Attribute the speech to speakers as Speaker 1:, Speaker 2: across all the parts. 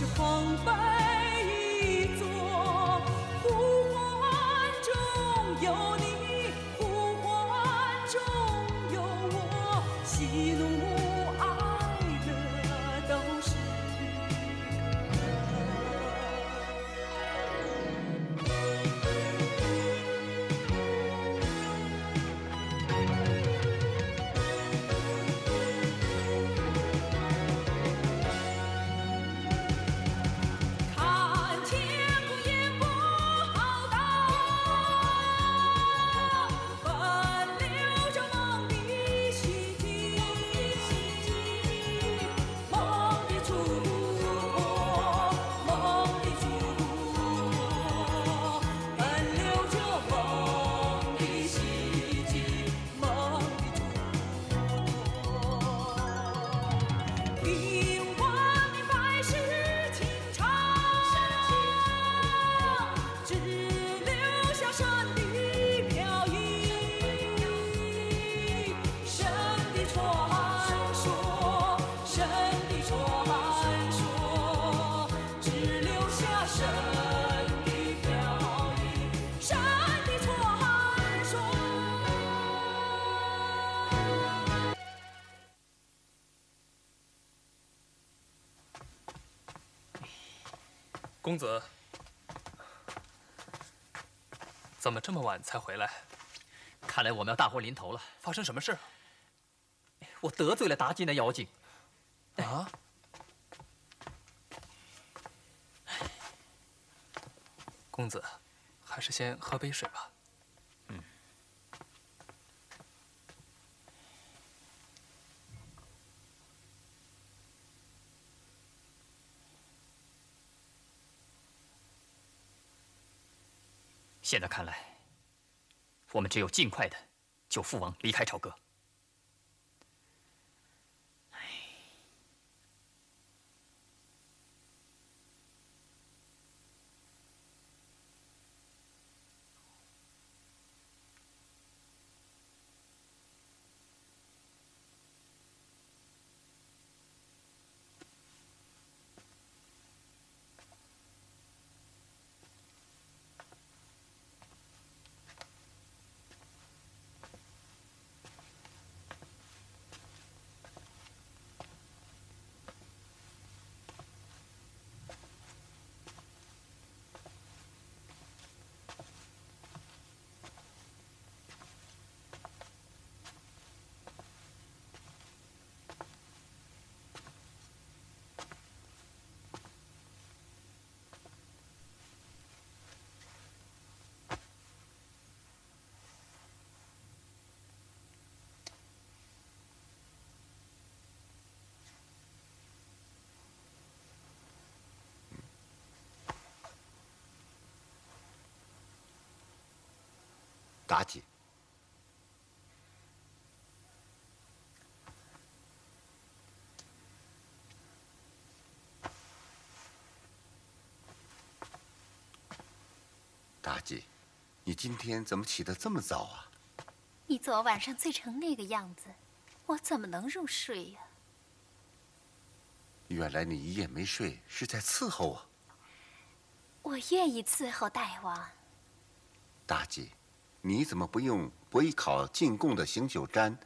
Speaker 1: 是荒碑一座。公子，怎么这么晚才回来？
Speaker 2: 看来我们要大祸临头了。
Speaker 1: 发生什么事？
Speaker 2: 我得罪了妲己那妖精。
Speaker 1: 啊？公子，还是先喝杯水吧。
Speaker 2: 现在看来，我们只有尽快的救父王离开朝歌。
Speaker 3: 妲己，妲己，你今天怎么起得这么早啊？
Speaker 4: 你昨晚上醉成那个样子，我怎么能入睡呀？
Speaker 3: 原来你一夜没睡是在伺候我。
Speaker 4: 我愿意伺候大王。
Speaker 3: 大姐，你怎么不用伯邑考进贡的醒酒毡，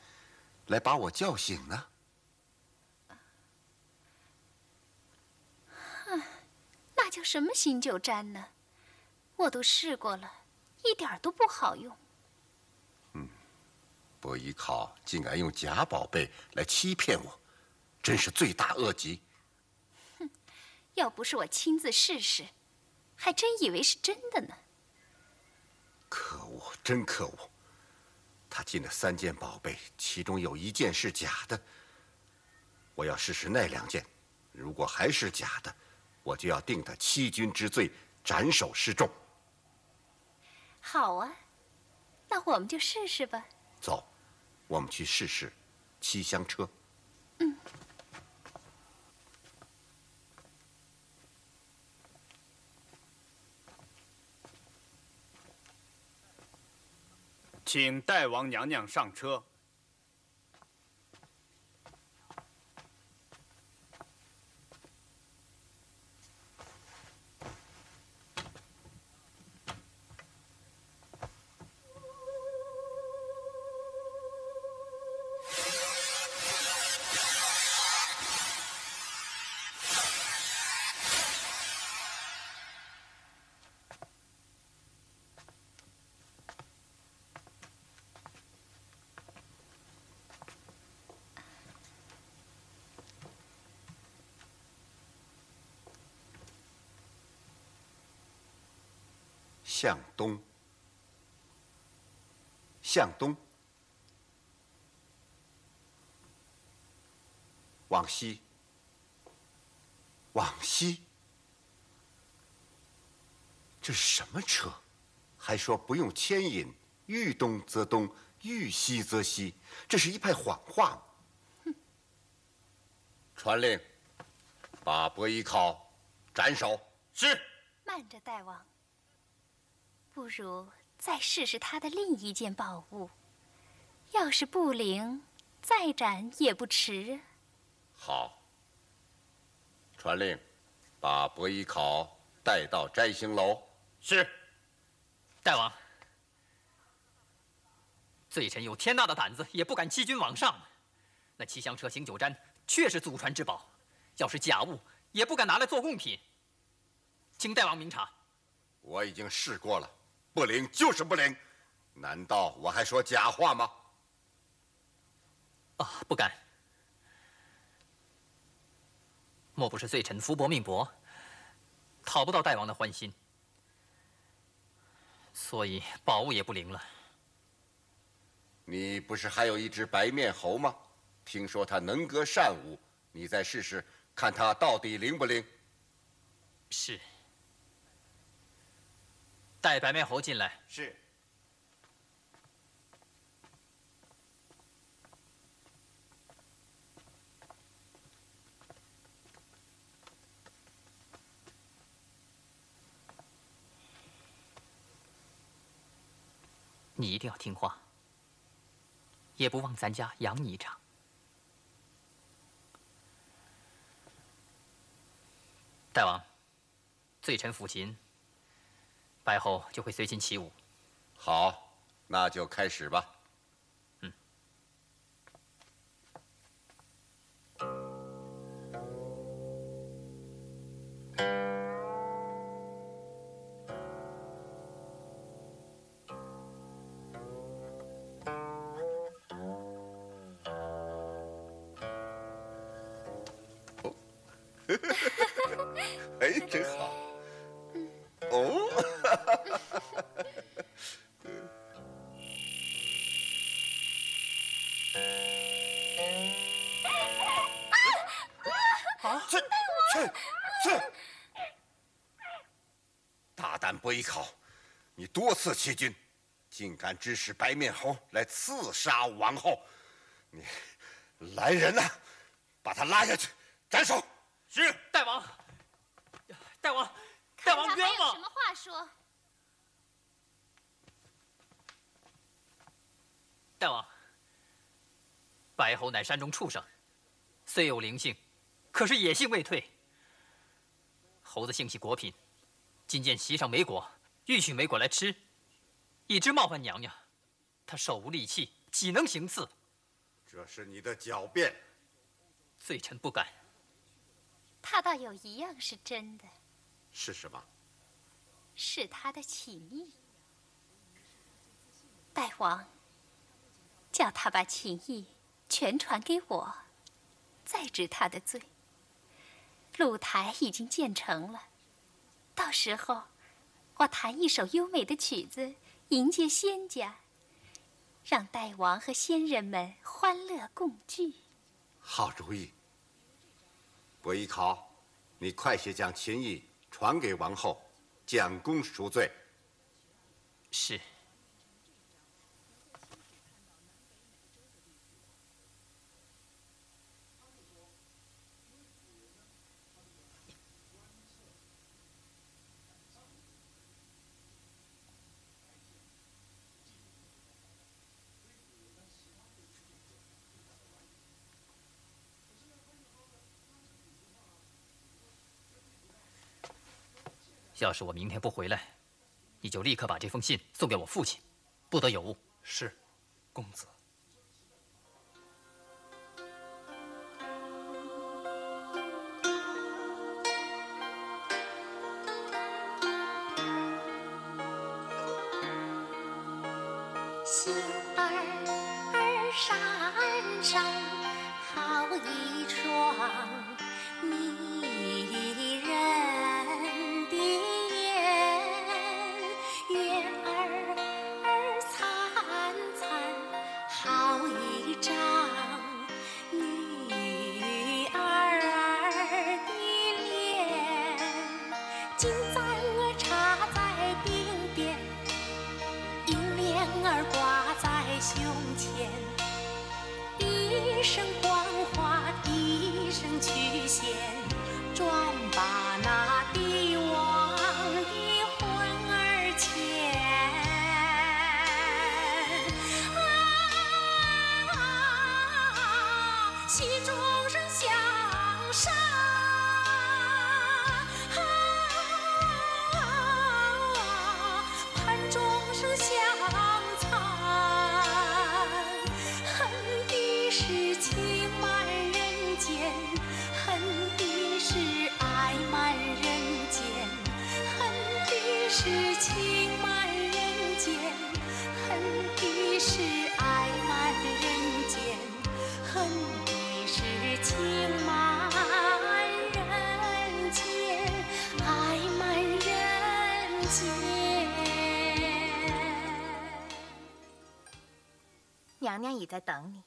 Speaker 3: 来把我叫醒呢？
Speaker 4: 那叫什么醒酒毡呢？我都试过了，一点都不好用。
Speaker 3: 嗯，伯邑考竟敢用假宝贝来欺骗我，真是罪大恶极。
Speaker 4: 哼，要不是我亲自试试，还真以为是真的呢。
Speaker 3: 可恶，真可恶！他进了三件宝贝，其中有一件是假的。我要试试那两件，如果还是假的，我就要定他欺君之罪，斩首示众。
Speaker 4: 好啊，那我们就试试吧。
Speaker 3: 走，我们去试试七香车。
Speaker 4: 嗯。
Speaker 5: 请代王娘娘上车。
Speaker 3: 向东，往西，往西。这是什么车？还说不用牵引，欲东则东，欲西则西，这是一派谎话。哼！传令，把伯邑考斩首。
Speaker 5: 是。
Speaker 4: 慢着，大王。不如再试试他的另一件宝物，要是不灵，再斩也不迟。
Speaker 3: 好，传令，把伯邑考带到摘星楼。
Speaker 5: 是，
Speaker 2: 大王，罪臣有天大的胆子，也不敢欺君罔上。那七香车醒酒毡确是祖传之宝，要是假物，也不敢拿来做贡品。请大王明察。
Speaker 3: 我已经试过了。不灵就是不灵，难道我还说假话吗？
Speaker 2: 啊，不敢。莫不是罪臣福薄命薄，讨不到大王的欢心，所以宝物也不灵了。
Speaker 3: 你不是还有一只白面猴吗？听说他能歌善舞，你再试试，看它到底灵不灵。
Speaker 2: 是。带白面猴进来。
Speaker 5: 是。
Speaker 2: 你一定要听话，也不忘咱家养你一场。大王，罪臣抚琴。白后就会随琴起舞。
Speaker 3: 好，那就开始吧。你多次欺君，竟敢指使白面猴来刺杀王后！你来人呐，把他拉下去斩首！
Speaker 5: 是
Speaker 2: 大王，大王，大王冤枉！
Speaker 4: 什么话说？
Speaker 2: 大王，白猴乃山中畜生，虽有灵性，可是野性未退。猴子性喜果品，今见席上没果，欲取梅果来吃，已知冒犯娘娘，他手无利器，岂能行刺？
Speaker 3: 这是你的狡辩。
Speaker 2: 罪臣不敢。
Speaker 4: 他倒有一样是真的。
Speaker 3: 是什么？
Speaker 4: 是他的情意。大王，叫他把情意全传给我，再治他的罪。露台已经建成了，到时候我弹一首优美的曲子迎接仙家，让大王和仙人们欢乐共聚。
Speaker 3: 好主意。伯邑考，你快些将琴意传给王后，将功赎罪。
Speaker 2: 是。要是我明天不回来，你就立刻把这封信送给我父亲，不得有误。
Speaker 6: 是，公子。
Speaker 7: 娘娘已在等你。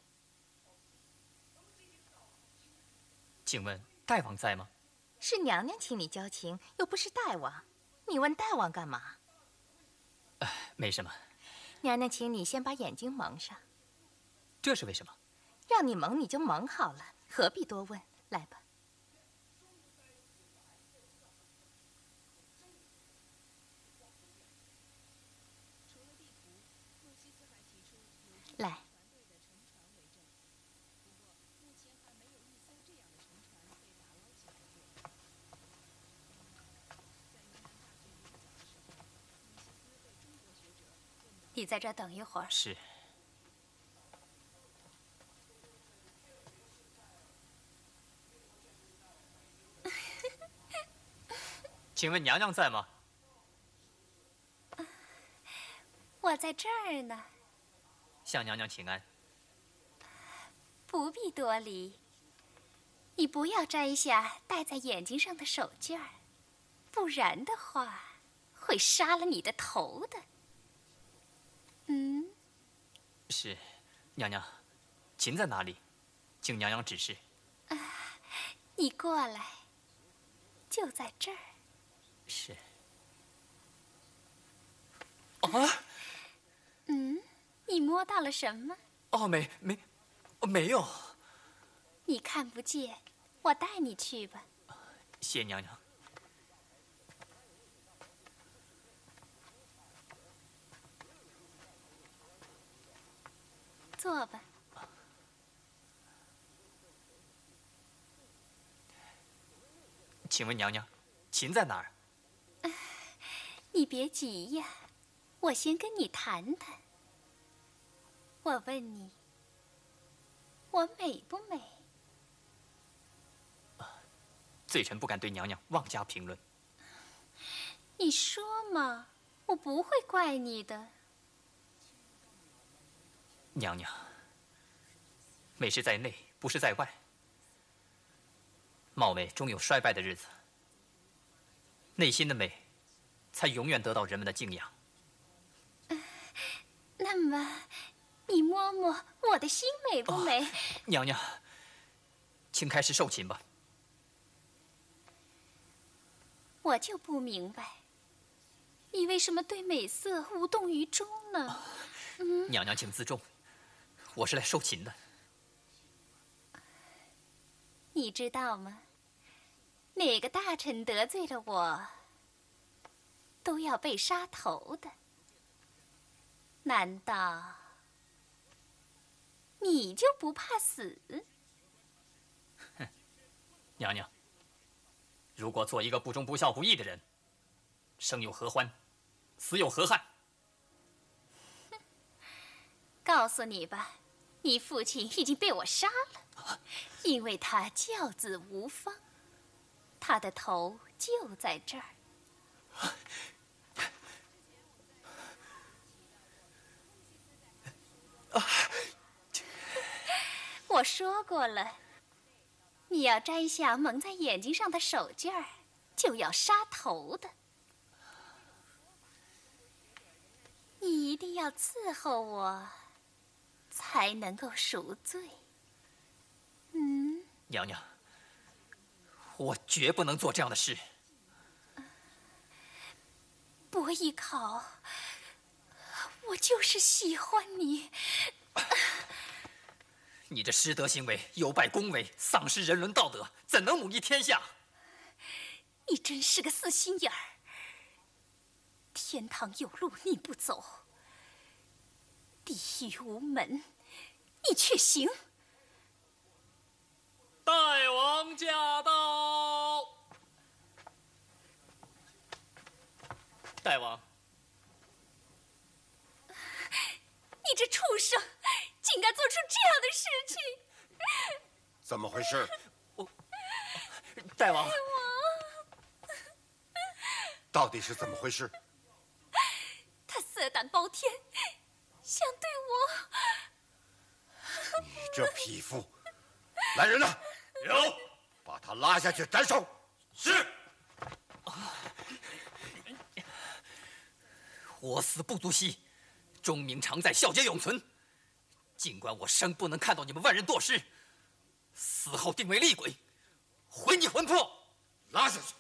Speaker 2: 请问大王在吗？
Speaker 7: 是娘娘请你交情，又不是大王。你问大王干嘛？
Speaker 2: 哎没什么。
Speaker 7: 娘娘请你先把眼睛蒙上。
Speaker 2: 这是为什么？
Speaker 7: 让你蒙你就蒙好了，何必多问？来吧。来。
Speaker 4: 你在这等一会儿。
Speaker 2: 是。请问娘娘在吗？
Speaker 4: 我在这儿呢。
Speaker 2: 向娘娘请安。
Speaker 4: 不必多礼。你不要摘下戴在眼睛上的手绢儿，不然的话，会杀了你的头的。嗯，
Speaker 2: 是，娘娘，琴在哪里？请娘娘指示。
Speaker 4: 啊，你过来，就在这儿。
Speaker 2: 是。
Speaker 4: 啊？嗯，你摸到了什么？
Speaker 2: 哦，没没，没有。
Speaker 4: 你看不见，我带你去吧。
Speaker 2: 谢娘娘。
Speaker 4: 坐吧。
Speaker 2: 请问娘娘，琴在哪儿？
Speaker 4: 你别急呀，我先跟你谈谈。我问你，我美不美？
Speaker 2: 罪臣不敢对娘娘妄加评论。
Speaker 4: 你说嘛，我不会怪你的。
Speaker 2: 娘娘，美是在内，不是在外。貌美终有衰败的日子，内心的美，才永远得到人们的敬仰。
Speaker 4: 那么，你摸摸我的心美不美？哦、
Speaker 2: 娘娘，请开始受琴吧。
Speaker 4: 我就不明白，你为什么对美色无动于衷呢？
Speaker 2: 嗯、娘娘，请自重，我是来收琴的。
Speaker 4: 你知道吗？哪个大臣得罪了我，都要被杀头的。难道你就不怕死？
Speaker 2: 哼，娘娘，如果做一个不忠不孝不义的人，生有何欢，死有何憾？
Speaker 4: 哼，告诉你吧，你父亲已经被我杀了，因为他教子无方。他的头就在这儿。我说过了，你要摘下蒙在眼睛上的手绢儿，就要杀头的。你一定要伺候我，才能够赎罪。嗯，
Speaker 2: 娘娘。我绝不能做这样的事。
Speaker 4: 伯邑考，我就是喜欢你。
Speaker 2: 你这失德行为，有败恭维，丧失人伦道德，怎能母仪天下？
Speaker 4: 你真是个死心眼儿。天堂有路你不走，地狱无门你却行。
Speaker 6: 大王驾到！
Speaker 2: 大王，
Speaker 4: 你这畜生，竟敢做出这样的事情！
Speaker 3: 怎么回事？
Speaker 2: 我，大王，
Speaker 4: 大王，
Speaker 3: 到底是怎么回事？
Speaker 4: 他色胆包天，想对
Speaker 3: 我……你这匹夫！来人呐！
Speaker 5: 有，
Speaker 3: 把他拉下去斩首。
Speaker 5: 是。
Speaker 2: 我死不足惜，忠名常在，孝节永存。尽管我生不能看到你们万人堕尸，死后定为厉鬼，毁你魂魄。
Speaker 3: 拉下去。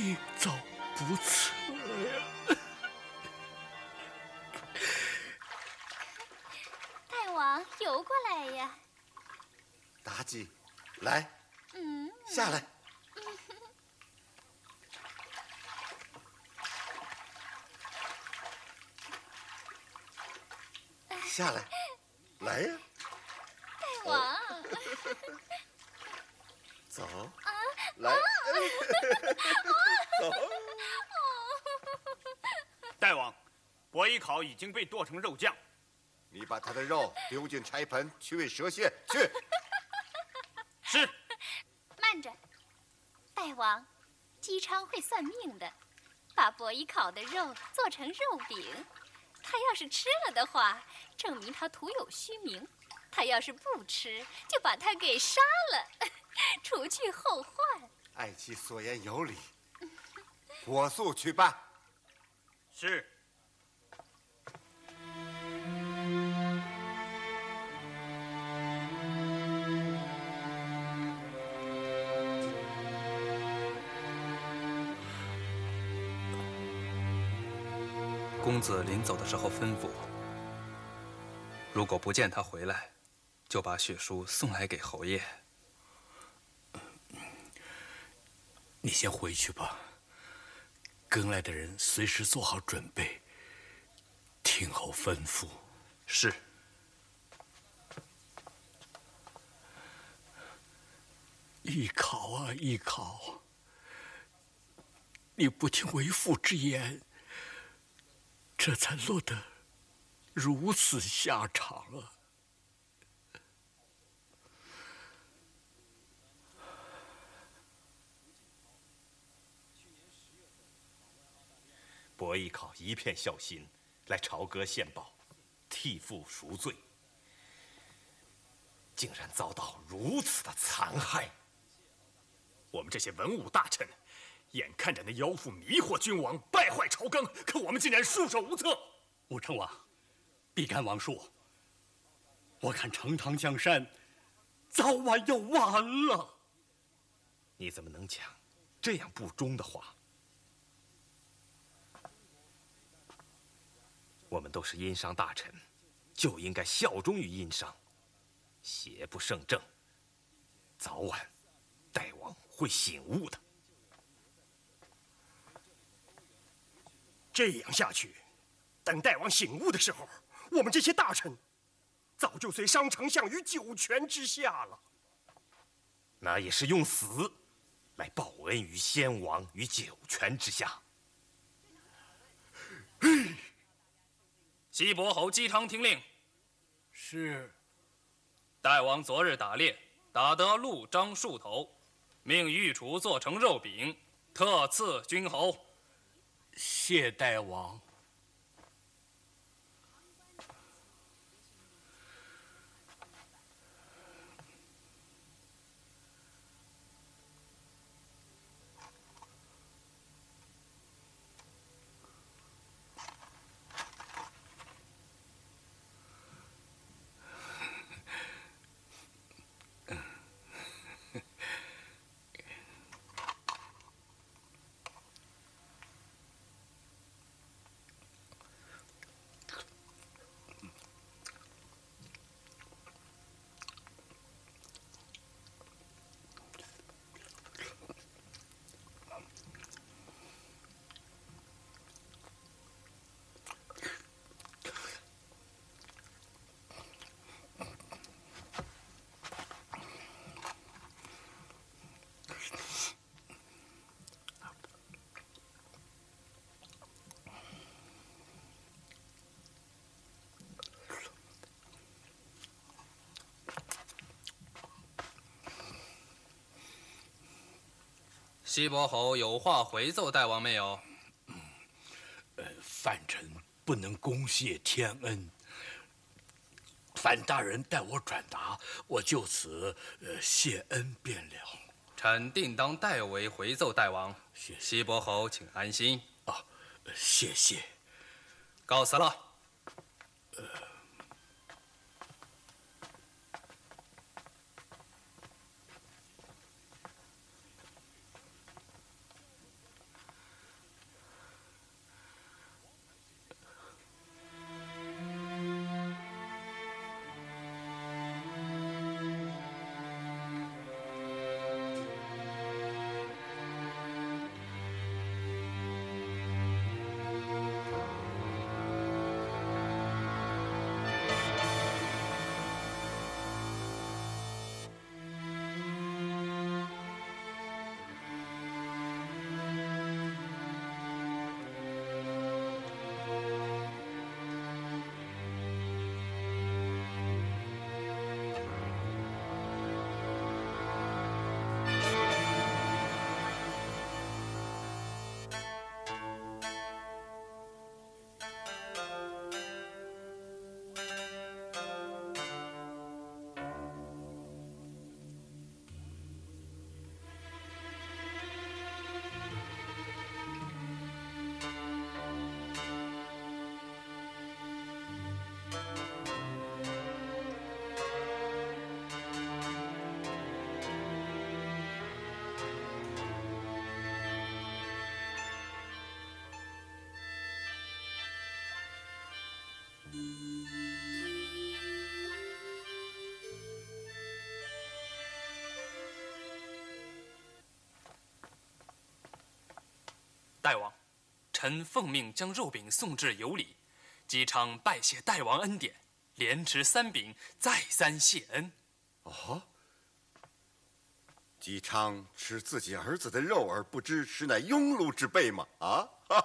Speaker 5: 定遭不测呀！
Speaker 4: 大王，游过来呀！
Speaker 3: 妲己，来，
Speaker 4: 嗯，
Speaker 3: 下来。下来，来呀！
Speaker 4: 大王。
Speaker 5: 大王，伯邑考已经被剁成肉酱，
Speaker 3: 你把他的肉丢进柴盆去喂蛇蝎去。
Speaker 5: 是。
Speaker 4: 慢着，大王，姬昌会算命的，把伯邑考的肉做成肉饼。他要是吃了的话，证明他徒有虚名；他要是不吃，就把他给杀了，除去后患。
Speaker 3: 爱妻所言有理，火速去办。
Speaker 5: 是。
Speaker 8: 子临走的时候吩咐：如果不见他回来，就把血书送来给侯爷。
Speaker 5: 你先回去吧。跟来的人随时做好准备，听候吩咐。
Speaker 8: 是。
Speaker 5: 艺考啊，艺考，你不听为父之言，这才落得如此下场啊！
Speaker 9: 伯邑考一片孝心，来朝歌献宝，替父赎罪，竟然遭到如此的残害。
Speaker 10: 我们这些文武大臣，眼看着那妖妇迷惑君王，败坏朝纲，可我们竟然束手无策。
Speaker 5: 武成王，必干王叔，我看成汤江山早晚要完了。
Speaker 9: 你怎么能讲这样不忠的话？我们都是殷商大臣，就应该效忠于殷商。邪不胜正，早晚大王会醒悟的。
Speaker 10: 这样下去，等大王醒悟的时候，我们这些大臣早就随商丞相于九泉之下了。
Speaker 9: 那也是用死来报恩于先王于九泉之下。
Speaker 8: 西伯侯姬昌听令。
Speaker 5: 是。
Speaker 8: 大王昨日打猎，打得鹿张数头，命御厨做成肉饼，特赐君侯。
Speaker 5: 谢大王。
Speaker 8: 西伯侯有话回奏大王没有？
Speaker 5: 呃，范臣不能恭谢天恩，范大人代我转达，我就此呃谢恩便了。
Speaker 8: 臣定当代为回奏大王。
Speaker 5: 谢
Speaker 8: 西伯侯，请安心。
Speaker 5: 啊，谢谢。
Speaker 8: 告辞了。
Speaker 6: 大王，臣奉命将肉饼送至有里，姬昌拜谢大王恩典，连吃三饼，再三谢恩。
Speaker 3: 哦，姬昌吃自己儿子的肉而不知实乃庸碌之辈吗？啊！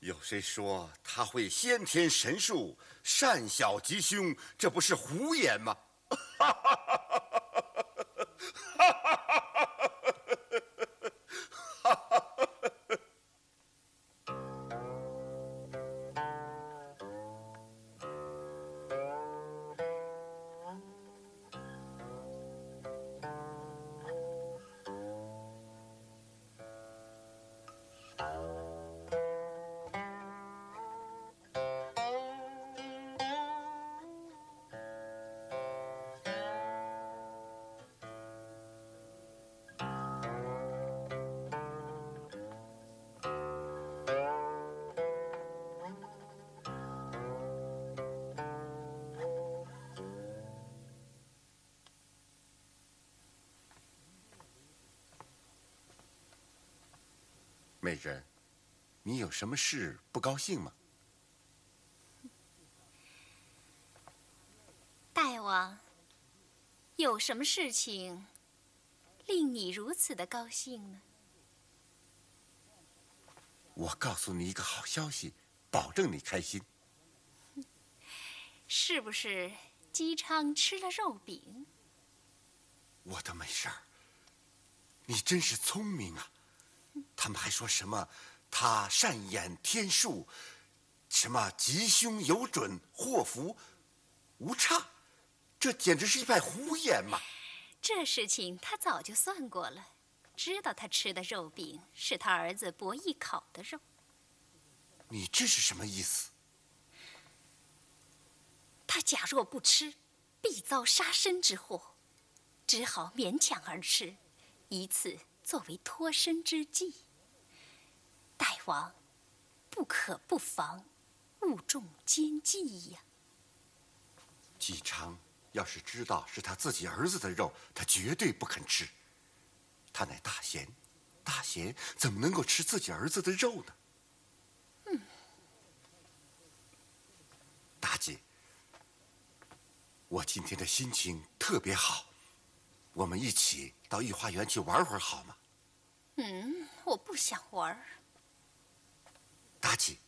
Speaker 3: 有谁说他会先天神术，善小吉凶？这不是胡言吗？美人，你有什么事不高兴吗？
Speaker 4: 大王，有什么事情令你如此的高兴呢？
Speaker 3: 我告诉你一个好消息，保证你开心。
Speaker 4: 是不是姬昌吃了肉饼？
Speaker 3: 我的美事儿，你真是聪明啊！他们还说什么他善演天术，什么吉凶有准，祸福无差，这简直是一派胡言嘛！
Speaker 4: 这事情他早就算过了，知道他吃的肉饼是他儿子伯邑烤的肉。
Speaker 3: 你这是什么意思？
Speaker 4: 他假若不吃，必遭杀身之祸，只好勉强而吃，以此。作为脱身之计，大王不可不防，勿中奸计呀。
Speaker 3: 姬昌要是知道是他自己儿子的肉，他绝对不肯吃。他乃大贤，大贤怎么能够吃自己儿子的肉呢？
Speaker 4: 嗯，
Speaker 3: 大姐，我今天的心情特别好。我们一起到御花园去玩会儿好吗？
Speaker 4: 嗯，我不想玩。
Speaker 3: 妲己，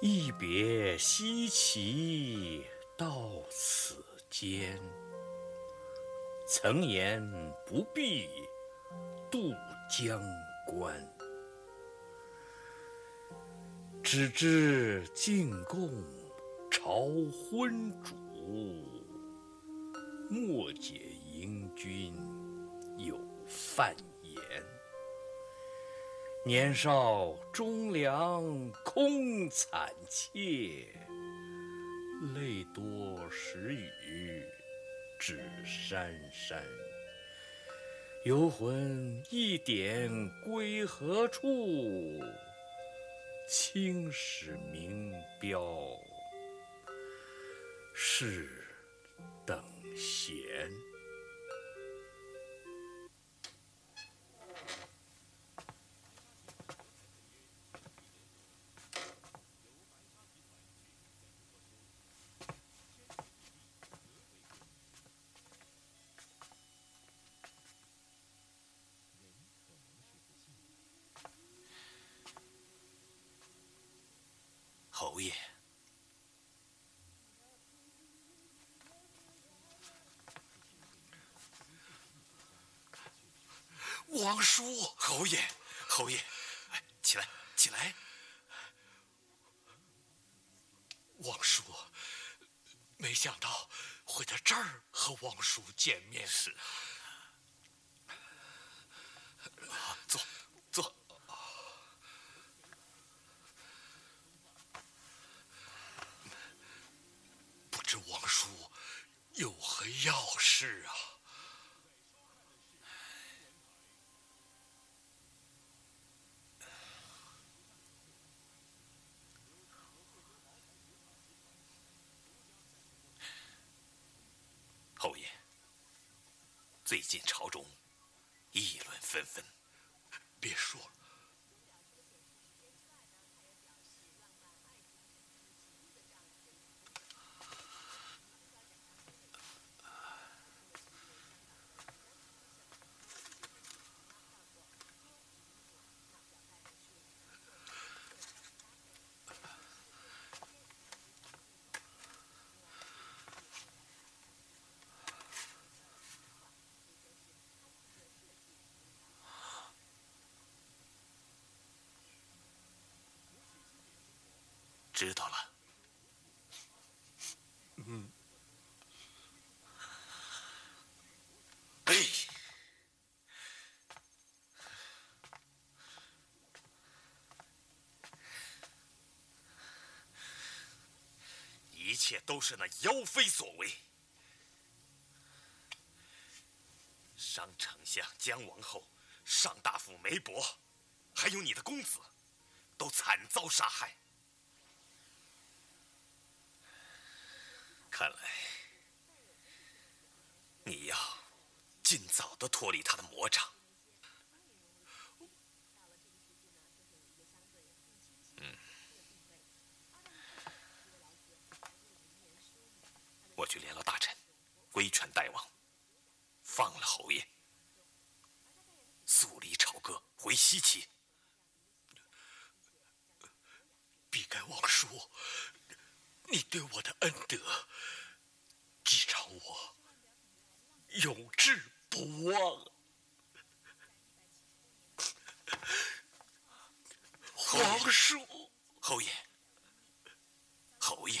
Speaker 5: 一别西岐到此间，曾言不必渡江关。只知进贡朝昏主，莫解迎君有犯言。年少忠良空惨切，泪多时雨止潸潸。游魂一点归何处？青史名标，是等闲。
Speaker 9: 侯爷，
Speaker 5: 王叔，
Speaker 9: 侯爷，侯爷，起来，起来。
Speaker 5: 王叔，没想到会在这儿和王叔见面。
Speaker 9: 是啊，坐，坐。
Speaker 5: 这王叔有何要事啊？
Speaker 9: 最近朝中议论纷纷。
Speaker 5: 别说了。
Speaker 9: 知道了。
Speaker 5: 嗯。
Speaker 9: 哎，一切都是那妖妃所为。商丞相、姜王后、上大夫梅伯，还有你的公子，都惨遭杀害。看来，你要尽早的脱离他的魔掌。嗯，我去联络大臣，规劝大王，放了侯爷，速离朝歌，回西岐。
Speaker 5: 避开王叔。你对我的恩德，姬昌我永志不忘。皇叔，
Speaker 9: 侯爷，侯爷，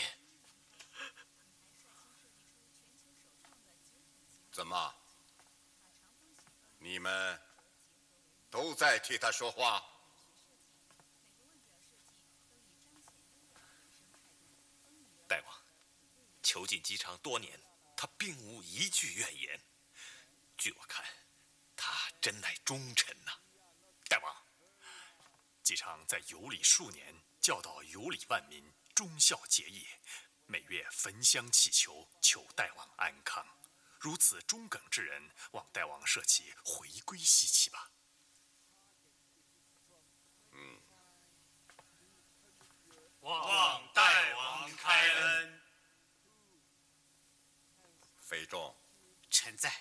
Speaker 3: 怎么？你们都在替他说话？
Speaker 9: 大王，囚禁姬昌多年，他并无一句怨言。据我看，他真乃忠臣呐。
Speaker 11: 大王，姬昌在有里数年，教导有里万民忠孝节义，每月焚香祈求，求大王安康。如此忠耿之人，望大王赦其回归西岐吧。
Speaker 3: 嗯。
Speaker 6: 望大王开恩。
Speaker 3: 肥仲，
Speaker 6: 臣在。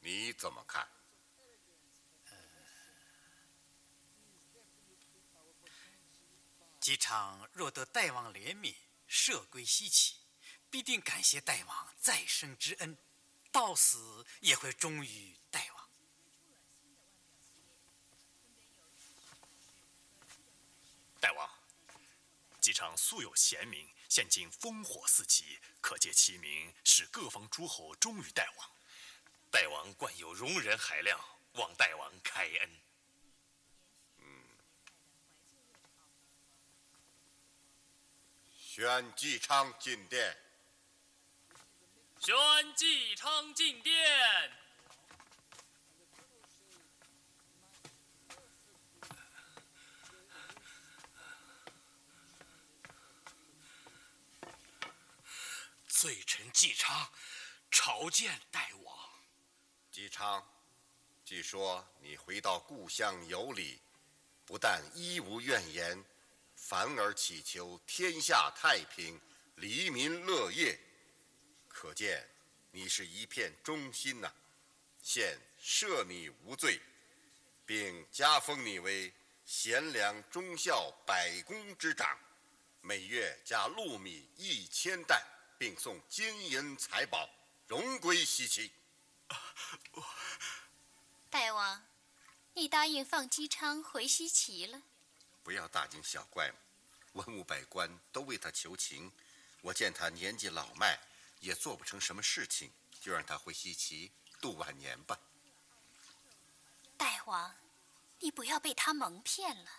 Speaker 3: 你怎么看？
Speaker 12: 姬昌若得大王怜悯，赦归西岐，必定感谢大王再生之恩，到死也会忠于大王。
Speaker 11: 大王。姬昌素有贤名，现今烽火四起，可借其名使各方诸侯忠于大王。
Speaker 9: 大王惯有容人海量，望大王开恩。
Speaker 3: 嗯，宣姬昌进殿。
Speaker 6: 宣姬昌进殿。
Speaker 5: 罪臣纪昌朝见大王。
Speaker 3: 姬昌，据说你回到故乡有礼，不但一无怨言，反而祈求天下太平，黎民乐业，可见你是一片忠心呐。现赦你无罪，并加封你为贤良忠孝百工之长，每月加禄米一千担。并送金银财宝，荣归西岐。
Speaker 4: 大王，你答应放姬昌回西岐了？
Speaker 3: 不要大惊小怪嘛，文武百官都为他求情。我见他年纪老迈，也做不成什么事情，就让他回西岐度晚年吧。
Speaker 4: 大王，你不要被他蒙骗了。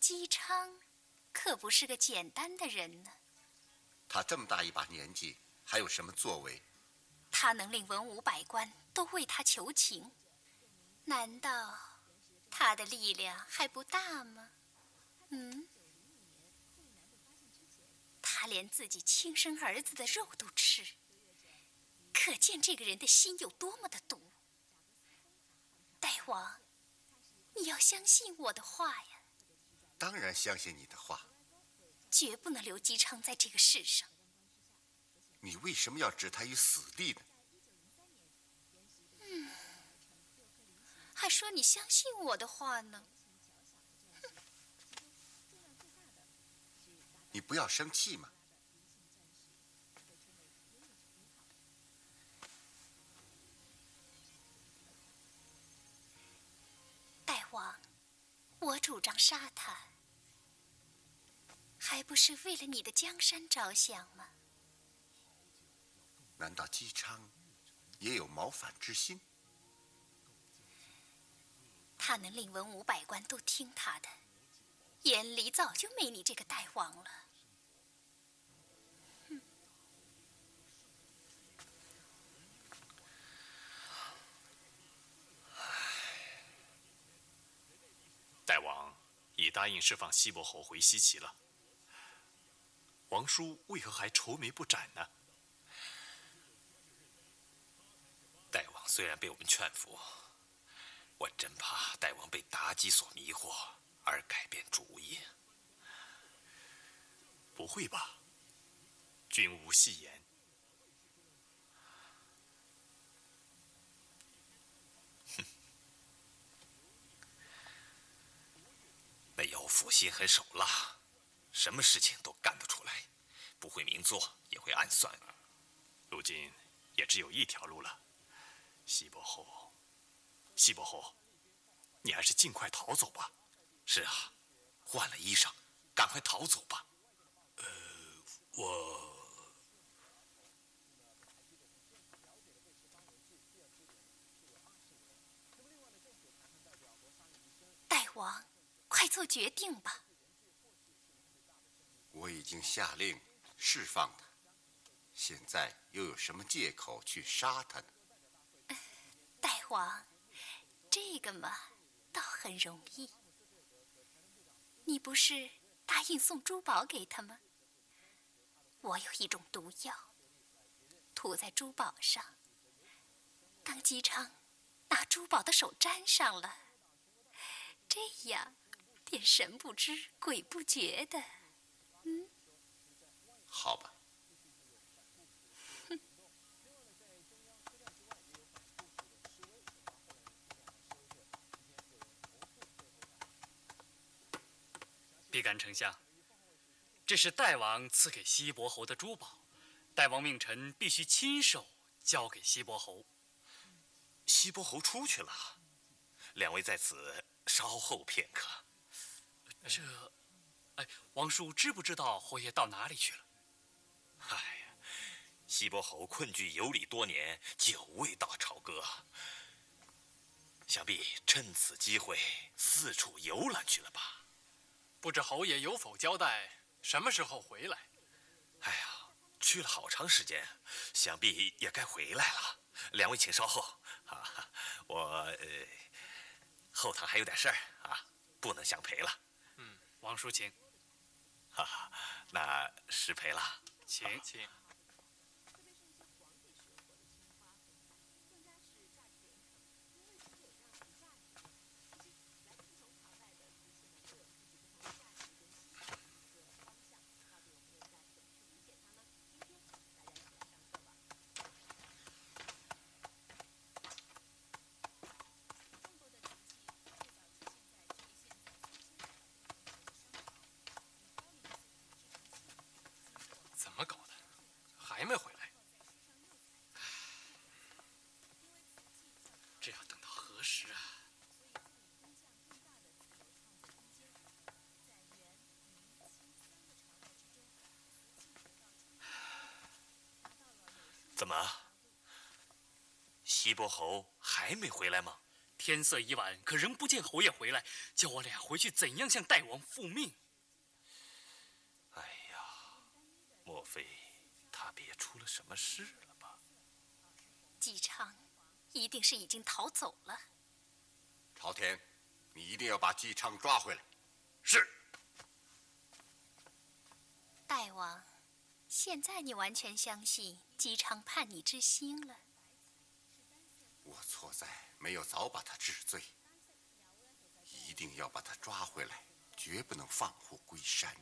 Speaker 4: 姬昌可不是个简单的人呢。
Speaker 3: 他这么大一把年纪，还有什么作为？
Speaker 4: 他能令文武百官都为他求情，难道他的力量还不大吗？嗯，他连自己亲生儿子的肉都吃，可可见这个人的心有多么的毒。大王，你要相信我的话呀！
Speaker 3: 当然相信你的话。
Speaker 4: 绝不能留姬昌在这个世上。
Speaker 3: 你为什么要置他于死地呢？
Speaker 4: 嗯，还说你相信我的话呢。
Speaker 3: 你不要生气嘛。
Speaker 4: 大王，我主张杀他，还不是为了你的江山着想吗？
Speaker 3: 难道姬昌也有谋反之心？
Speaker 4: 他能令文武百官都听他的，眼里早就没你这个大王了。
Speaker 11: 大王已答应释放西伯侯回西岐了，王叔为何还愁眉不展呢？
Speaker 9: 大王虽然被我们劝服，我真怕大王被妲己所迷惑而改变主意。
Speaker 11: 不会吧？君无戏言。
Speaker 9: 哼，那妖妇心狠手辣，什么事情都干得出来，不会明做也会暗算。
Speaker 11: 如今也只有一条路了。西伯侯，西伯侯，你还是尽快逃走吧。
Speaker 9: 是啊，换了衣裳，赶快逃走吧。
Speaker 5: 呃，我。
Speaker 4: 大王，快做决定吧。
Speaker 3: 我已经下令释放他，现在又有什么借口去杀他呢？
Speaker 4: 大王，这个嘛，倒很容易。你不是答应送珠宝给他吗？我有一种毒药，涂在珠宝上。当姬昌拿珠宝的手沾上了，这样便神不知鬼不觉的。嗯，
Speaker 3: 好吧。
Speaker 6: 毕干丞相，这是代王赐给西伯侯的珠宝，代王命臣必须亲手交给西伯侯。
Speaker 9: 西伯侯出去了，两位在此稍候片刻。
Speaker 6: 这，哎，王叔知不知道侯爷到哪里去了？
Speaker 9: 哎呀，西伯侯困居有里多年，久未到朝歌，想必趁此机会四处游览去了吧。
Speaker 6: 不知侯爷有否交代什么时候回来？
Speaker 9: 哎呀，去了好长时间，想必也该回来了。两位请稍后啊，我呃后堂还有点事儿啊，不能相陪了。
Speaker 6: 嗯，王叔请。
Speaker 9: 哈哈，那失陪了，
Speaker 6: 请请。怎么搞的？还没回来？这要等到何时啊？
Speaker 9: 怎么？西伯侯还没回来吗？
Speaker 6: 天色已晚，可仍不见侯爷回来，叫我俩回去怎样向大王复命？
Speaker 9: 哎呀，莫非他别出了什么事了吧？
Speaker 4: 姬昌一定是已经逃走了。
Speaker 3: 朝天，你一定要把姬昌抓回来。
Speaker 9: 是。
Speaker 4: 大王，现在你完全相信姬昌叛逆之心了。
Speaker 3: 我错在没有早把他治罪，一定要把他抓回来，绝不能放虎归山。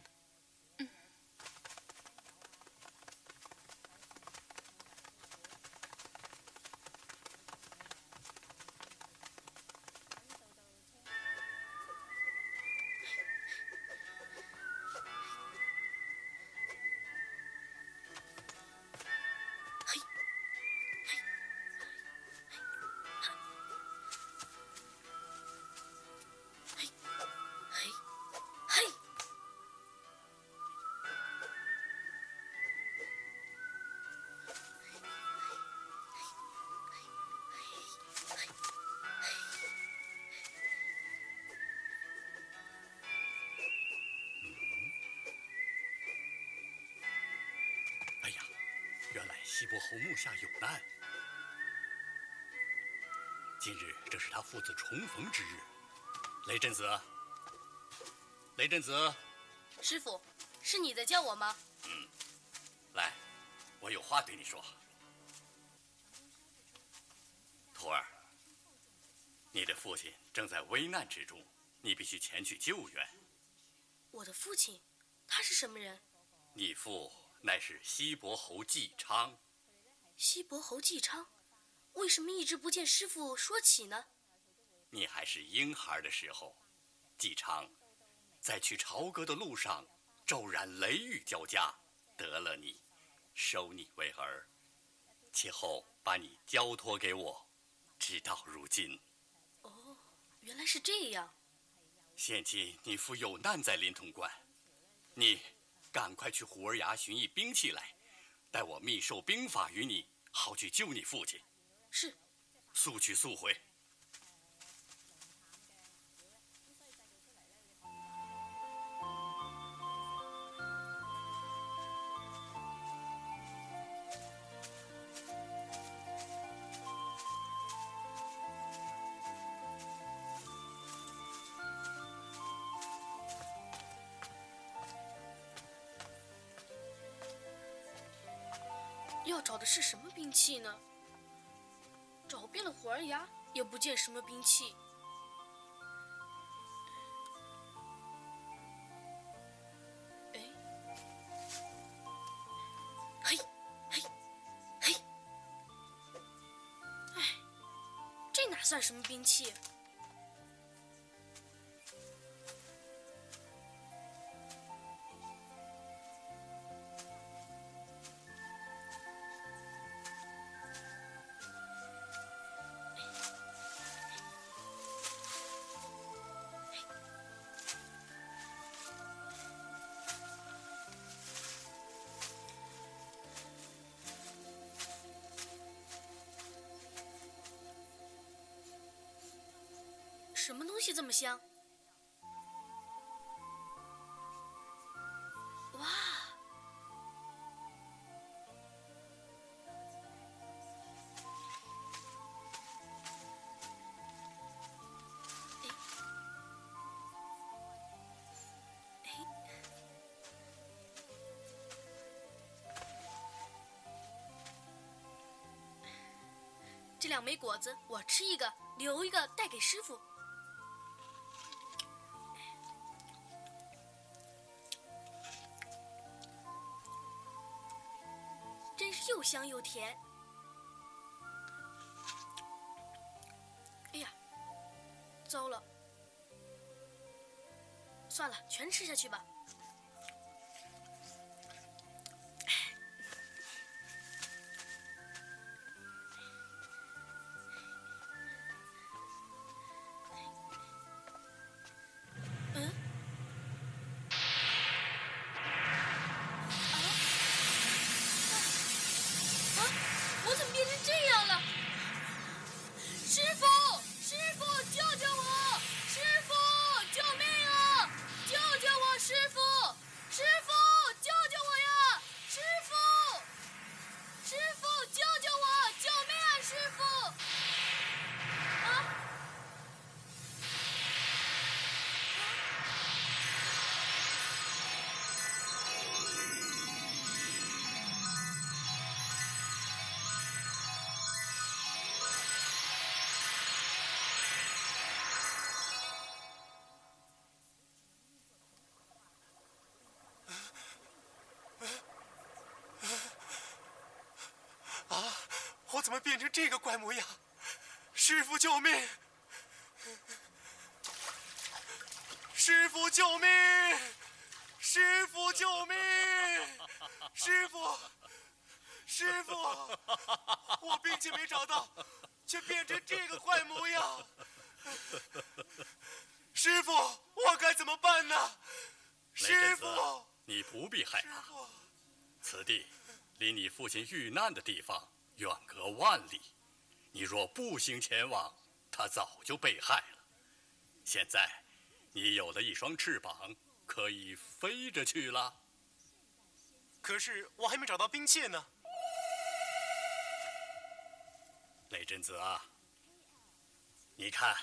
Speaker 13: 下有难。今日正是他父子重逢之日。雷震子，雷震子，
Speaker 14: 师傅，是你在叫我吗？
Speaker 13: 嗯，来，我有话对你说。徒儿，你的父亲正在危难之中，你必须前去救援。
Speaker 14: 我的父亲，他是什么人？
Speaker 13: 你父乃是西伯侯季昌。
Speaker 14: 西伯侯季昌，为什么一直不见师傅说起呢？
Speaker 13: 你还是婴孩的时候，季昌在去朝歌的路上，骤然雷雨交加，得了你，收你为儿，其后把你交托给我，直到如今。
Speaker 14: 哦，原来是这样。
Speaker 13: 现今你父有难在临潼关，你赶快去虎儿崖寻一兵器来，待我密授兵法于你，好去救你父亲。
Speaker 14: 是。
Speaker 13: 速去速回。
Speaker 14: 是什么兵器呢？找遍了虎儿崖，也不见什么兵器。哎，这哪算什么兵器？香？哇！这两枚果子，我吃一个，留一个带给师傅。香又甜。哎呀，糟了，算了，全吃下去吧。
Speaker 15: 么变成这个怪模样？师傅救命！师傅救命！师傅救命！师傅，师傅，我兵器没找到，却变成这个怪模样。师傅，我该怎么办呢？师傅，
Speaker 13: 你不必害怕，此地离你父亲遇难的地方远隔万里，你若步行前往，他早就被害了。现在，你有了一双翅膀，可以飞着去了。
Speaker 15: 可是我还没找到兵器呢。
Speaker 13: 雷震子啊，你看，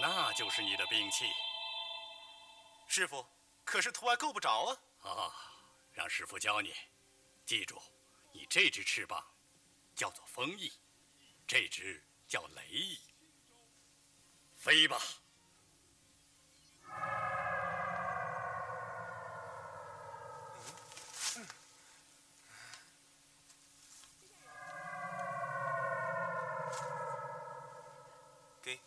Speaker 13: 那就是你的兵器。
Speaker 15: 师傅，可是图案够不着
Speaker 13: 啊！啊，让师傅教你。记住，你这只翅膀叫做风翼，这只叫雷翼。飞吧！
Speaker 15: 给。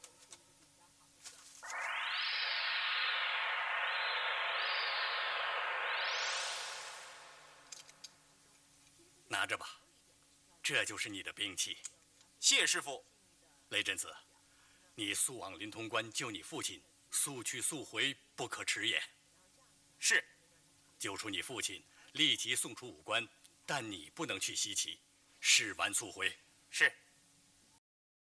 Speaker 13: 拿着吧，这就是你的兵器。
Speaker 15: 谢师傅。
Speaker 13: 雷震子，你速往临潼关救你父亲，速去速回，不可迟延。
Speaker 15: 是。
Speaker 13: 救出你父亲，立即送出武关，但你不能去西岐，事完速回。
Speaker 15: 是。